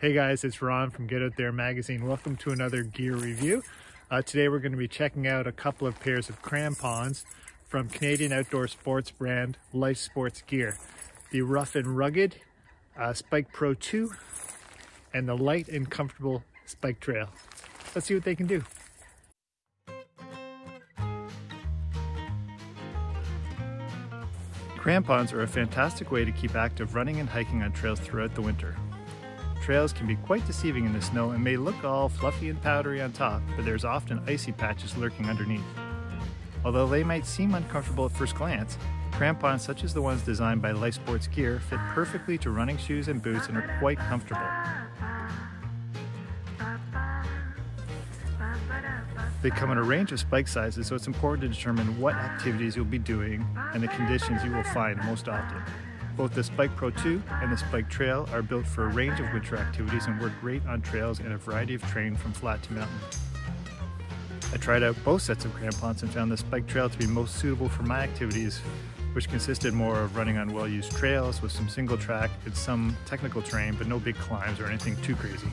Hey guys, it's Ron from Get Out There Magazine. Welcome to another gear review. Uh, today we're going to be checking out a couple of pairs of crampons from Canadian outdoor sports brand Life Sports Gear. The Rough and Rugged uh, Spike Pro 2 and the light and comfortable Spike Trail. Let's see what they can do. Crampons are a fantastic way to keep active running and hiking on trails throughout the winter. Trails can be quite deceiving in the snow and may look all fluffy and powdery on top, but there's often icy patches lurking underneath. Although they might seem uncomfortable at first glance, crampons such as the ones designed by Life Sports Gear fit perfectly to running shoes and boots and are quite comfortable. They come in a range of spike sizes, so it's important to determine what activities you'll be doing and the conditions you will find most often. Both the Spike Pro 2 and the Spike Trail are built for a range of winter activities and work great on trails and a variety of terrain from flat to mountain. I tried out both sets of crampons and found the Spike Trail to be most suitable for my activities, which consisted more of running on well-used trails with some single track and some technical terrain, but no big climbs or anything too crazy.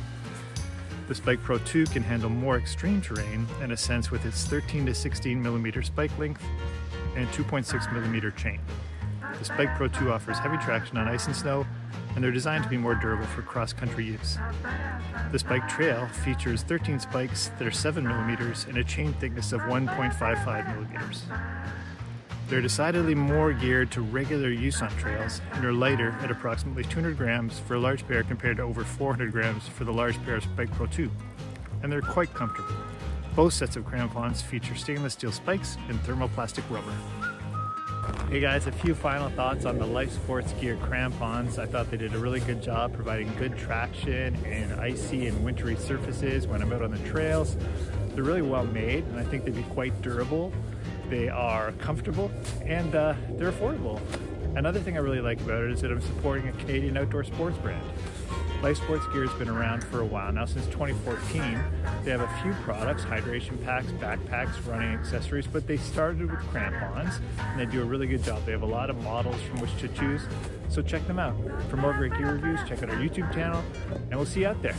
The Spike Pro 2 can handle more extreme terrain in a sense with its 13 to 16 millimeter spike length and 2.6 millimeter chain. The Spike Pro 2 offers heavy traction on ice and snow, and they're designed to be more durable for cross-country use. The Spike Trail features 13 spikes that are 7 millimeters and a chain thickness of 1.55 millimeters. They're decidedly more geared to regular use on trails and are lighter at approximately 200 grams for a large pair compared to over 400 grams for the large pair of Spike Pro 2. And they're quite comfortable. Both sets of crampons feature stainless steel spikes and thermoplastic rubber. Hey guys, a few final thoughts on the Life Sports Gear crampons. I thought they did a really good job providing good traction in icy and wintry surfaces when I'm out on the trails. They're really well made and I think they'd be quite durable they are comfortable and uh, they're affordable. Another thing I really like about it is that I'm supporting a Canadian outdoor sports brand. Life Sports Gear has been around for a while now, since 2014. They have a few products, hydration packs, backpacks, running accessories, but they started with crampons and they do a really good job. They have a lot of models from which to choose, so check them out. For more great gear reviews, check out our YouTube channel and we'll see you out there.